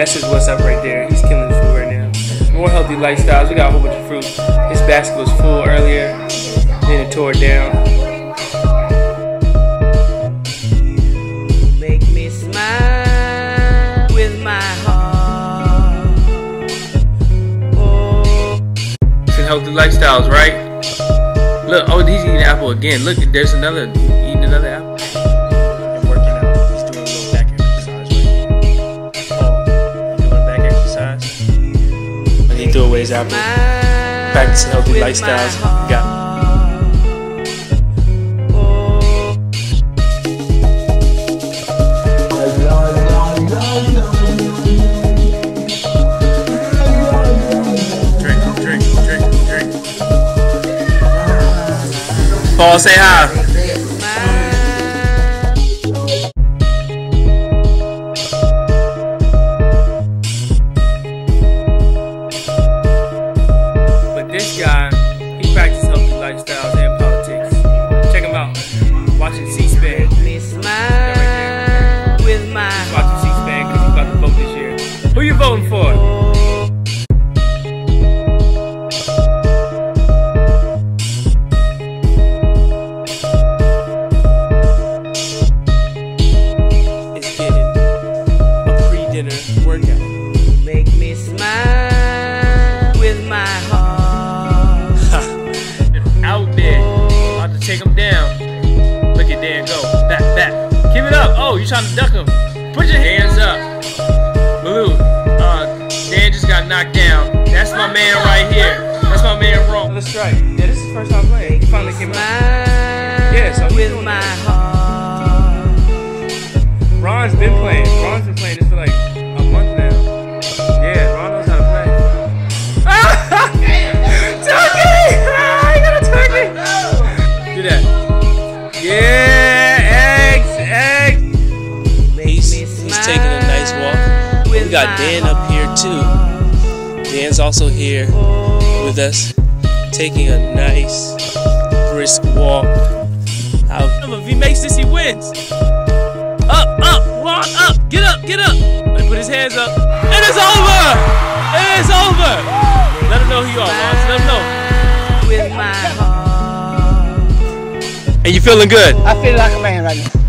That's his what's up right there. He's killing the food right now. More healthy lifestyles. We got a whole bunch of fruit. His basket was full earlier. Then it tore it down. Make me smile with my heart. Oh. Healthy lifestyles, right? Look, oh, he's eating apple again. Look, there's another eating another apple. Threw away. Practicing healthy lifestyles. Drink, drink. Paul, say hi. Oh, you trying to duck him. Put your hands up. Baloo, uh, Dan just got knocked down. That's my man right here. That's my man wrong. Let's strike. Yeah, this is his first time playing. He finally came out. Yeah, so with my heart. Ron's been playing. Ron's been playing this for like got Dan up here too. Dan's also here with us, taking a nice brisk walk. Out. If he makes this, he wins. Up, up, Ron, up, get up, get up. And put his hands up. And it's over. It is over. Let him know who you are, Ron. Let him know. with my heart. And you feeling good? I feel like a man right now.